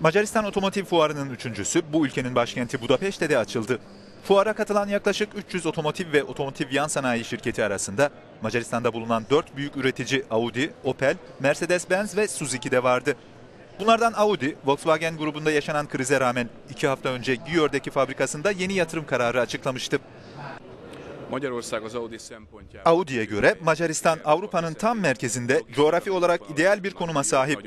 Macaristan Otomotiv Fuarı'nın üçüncüsü bu ülkenin başkenti Budapeşte'de açıldı. Fuara katılan yaklaşık 300 otomotiv ve otomotiv yan sanayi şirketi arasında Macaristan'da bulunan 4 büyük üretici Audi, Opel, Mercedes-Benz ve Suzuki de vardı. Bunlardan Audi, Volkswagen grubunda yaşanan krize rağmen 2 hafta önce Győr'deki fabrikasında yeni yatırım kararı açıklamıştı. Audi'ye göre Macaristan Avrupa'nın tam merkezinde coğrafi olarak ideal bir konuma sahip.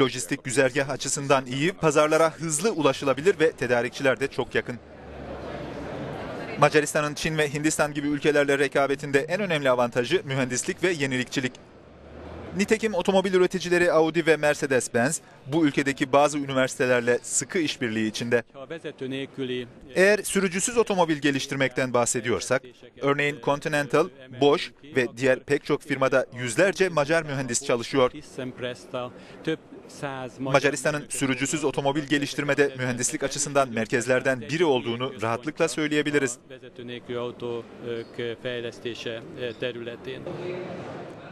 Lojistik güzergah açısından iyi, pazarlara hızlı ulaşılabilir ve tedarikçiler de çok yakın. Macaristan'ın Çin ve Hindistan gibi ülkelerle rekabetinde en önemli avantajı mühendislik ve yenilikçilik. Nitekim otomobil üreticileri Audi ve Mercedes-Benz bu ülkedeki bazı üniversitelerle sıkı işbirliği içinde. Eğer sürücüsüz otomobil geliştirmekten bahsediyorsak, örneğin Continental, Bosch ve diğer pek çok firmada yüzlerce Macar mühendis çalışıyor. Macaristan'ın sürücüsüz otomobil geliştirmede mühendislik açısından merkezlerden biri olduğunu rahatlıkla söyleyebiliriz.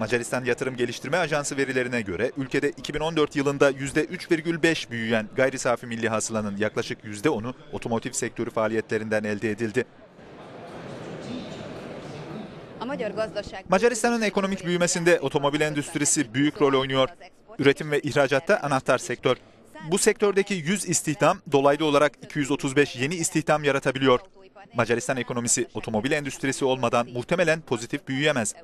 Macaristan Yatırım Geliştirme Ajansı verilerine göre ülkede 2014 yılında %3,5 büyüyen gayri safi milli hasılanın yaklaşık %10'u otomotiv sektörü faaliyetlerinden elde edildi. Macaristan'ın ekonomik büyümesinde otomobil endüstrisi büyük rol oynuyor. Üretim ve ihracatta anahtar sektör. Bu sektördeki 100 istihdam dolaylı olarak 235 yeni istihdam yaratabiliyor. Macaristan ekonomisi otomobil endüstrisi olmadan muhtemelen pozitif büyüyemez.